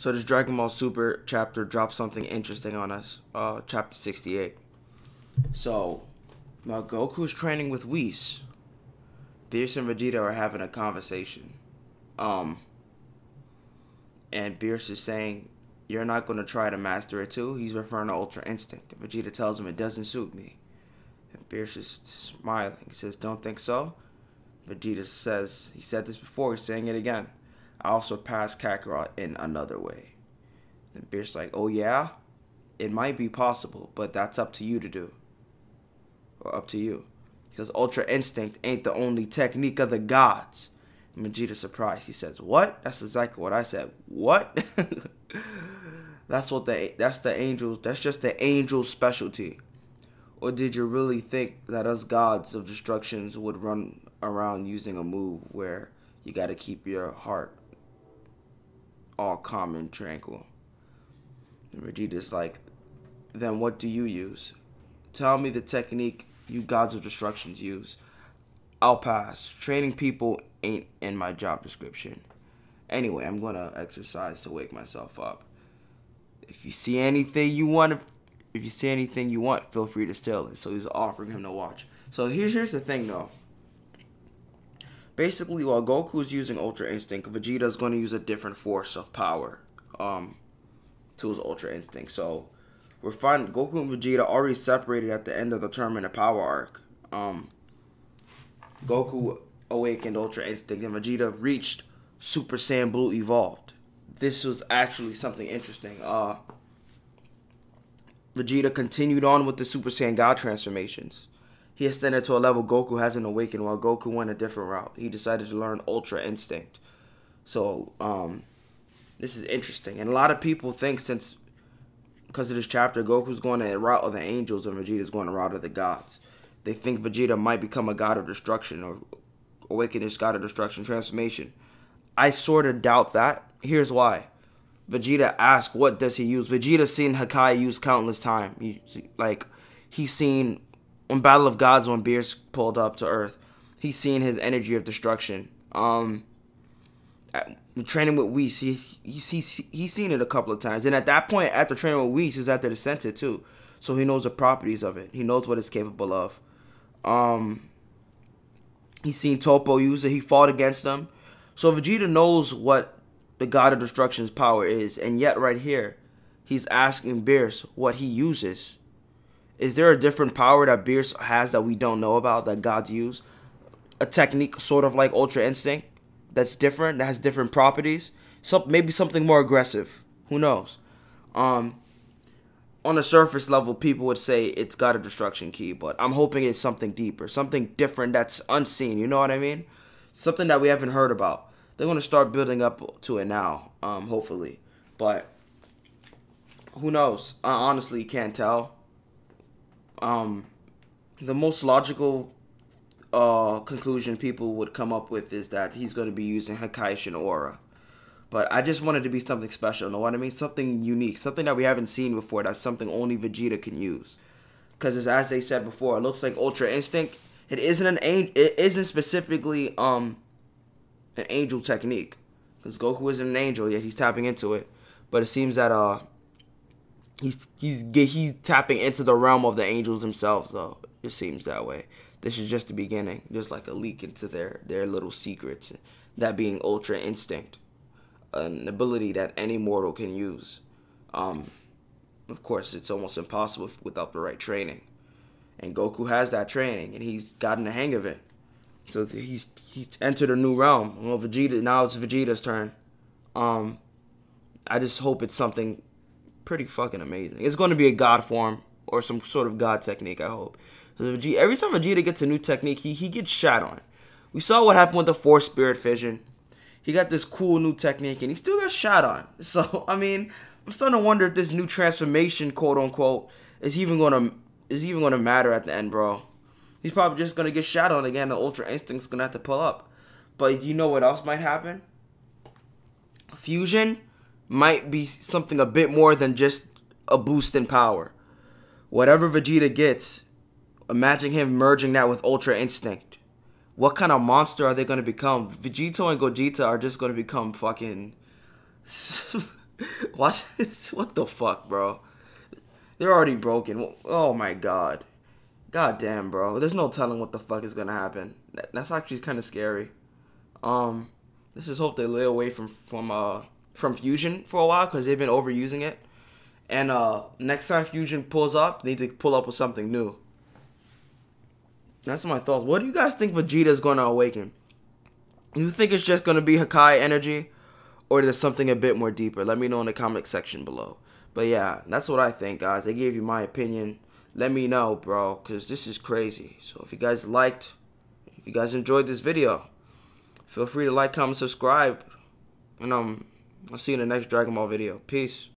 So this Dragon Ball Super chapter drops something interesting on us. Uh, chapter 68. So, while Goku's training with Whis, Beerus and Vegeta are having a conversation. Um, and Beerus is saying, "You're not going to try to master it too." He's referring to Ultra Instinct. And Vegeta tells him it doesn't suit me. And Beerus is smiling. He says, "Don't think so." Vegeta says, "He said this before. He's saying it again." I also passed Kakarot in another way. And Beerus like, oh yeah? It might be possible, but that's up to you to do. Or up to you. Because Ultra Instinct ain't the only technique of the gods. And Vegeta surprised. He says, What? That's exactly what I said. What? that's what the that's the angels that's just the angel's specialty. Or did you really think that us gods of destructions would run around using a move where you gotta keep your heart all calm and tranquil. And Vegeta's like, then what do you use? Tell me the technique you gods of destructions use. I'll pass. Training people ain't in my job description. Anyway, I'm gonna exercise to wake myself up. If you see anything you want, if you see anything you want, feel free to steal it. So he's offering him to watch. So here's here's the thing though. Basically, while Goku is using Ultra Instinct, Vegeta is going to use a different force of power um, to his Ultra Instinct. So we're fine. Goku and Vegeta already separated at the end of the Tournament Power arc. Um, Goku awakened Ultra Instinct, and Vegeta reached Super Saiyan Blue Evolved. This was actually something interesting. Uh, Vegeta continued on with the Super Saiyan God transformations he ascended to a level Goku hasn't awakened while Goku went a different route. He decided to learn Ultra Instinct. So, um, this is interesting. And a lot of people think since, because of this chapter, Goku's going the route of the angels and Vegeta's going the route of the gods. They think Vegeta might become a god of destruction or awaken his god of destruction transformation. I sort of doubt that. Here's why. Vegeta asked, what does he use? Vegeta's seen Hakai use countless time. Like, he's seen on Battle of Gods when Beerus pulled up to Earth, he's seen his energy of destruction. Um, the training with Whis, he, he's, he's, he's seen it a couple of times. And at that point, after training with Whis, he's after the Sentai too. So he knows the properties of it. He knows what it's capable of. Um, he's seen Toppo use it. He fought against them. So Vegeta knows what the God of Destruction's power is. And yet right here, he's asking Beerus what he uses. Is there a different power that Beerus has that we don't know about that gods use? A technique sort of like Ultra Instinct that's different, that has different properties. Some maybe something more aggressive. Who knows? Um, on the surface level, people would say it's got a destruction ki, but I'm hoping it's something deeper, something different that's unseen. You know what I mean? Something that we haven't heard about. They're gonna start building up to it now, um, hopefully. But who knows? I honestly can't tell um, the most logical uh, conclusion people would come up with is that he's going to be using Hakai Aura. But I just wanted to be something special, know what I mean? Something unique, something that we haven't seen before. That's something only Vegeta can use. Because as they said before, it looks like Ultra Instinct. It isn't an it isn't specifically um an angel technique. Because Goku isn't an angel yet, he's tapping into it. But it seems that uh he's he's he's tapping into the realm of the angels themselves though. It seems that way. This is just the beginning. Just like a leak into their their little secrets that being ultra instinct an ability that any mortal can use. Um of course it's almost impossible without the right training. And goku has that training and he's gotten the hang of it. So he's he's entered a new realm. Well vegeta now it's vegeta's turn. Um i just hope it's something pretty fucking amazing. It's going to be a god form or some sort of god technique, I hope. Every time Vegeta gets a new technique, he, he gets shot on. We saw what happened with the Forced Spirit Fission. He got this cool new technique and he still got shot on. So, I mean, I'm starting to wonder if this new transformation, quote unquote, is even going to is even going to matter at the end, bro. He's probably just going to get shot on again. The Ultra Instinct's going to have to pull up. But you know what else might happen? Fusion might be something a bit more than just a boost in power. Whatever Vegeta gets, imagine him merging that with Ultra Instinct. What kind of monster are they going to become? Vegito and Gogeta are just going to become fucking Watch this. What the fuck, bro? They're already broken. Oh my god. God damn, bro. There's no telling what the fuck is gonna happen. That's actually kind of scary. Um, let's just hope they lay away from from uh from Fusion for a while because they've been overusing it. And uh, next time Fusion pulls up, they need to pull up with something new. That's my thoughts. What do you guys think Vegeta's gonna awaken? You think it's just gonna be Hakai energy, or there's something a bit more deeper? Let me know in the comment section below. But yeah, that's what I think, guys. I gave you my opinion. Let me know, bro, because this is crazy. So if you guys liked, if you guys enjoyed this video, feel free to like, comment, subscribe. And um, I'll see you in the next Dragon Ball video. Peace.